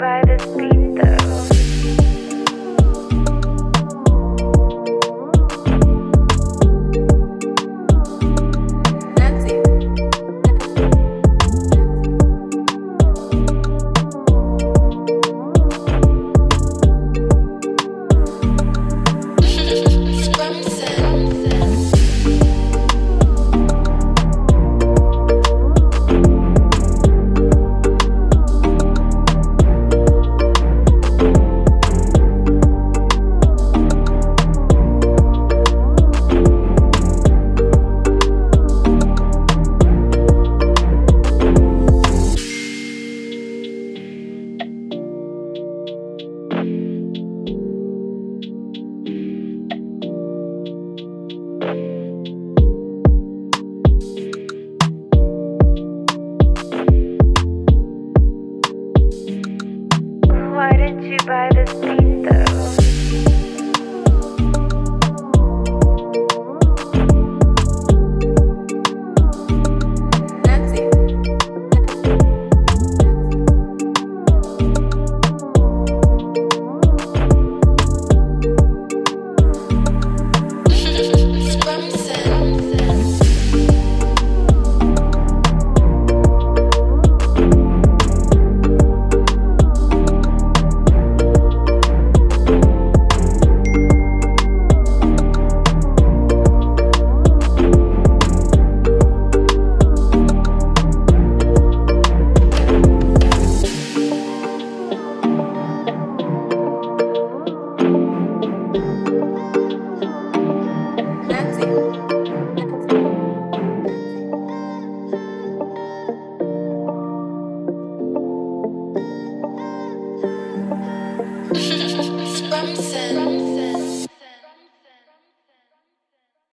by the speed. you by sea. Robinson. Robinson.